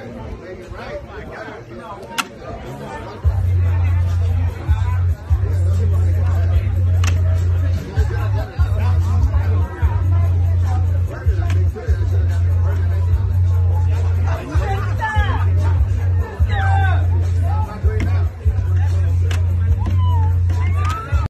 Make it right. My God.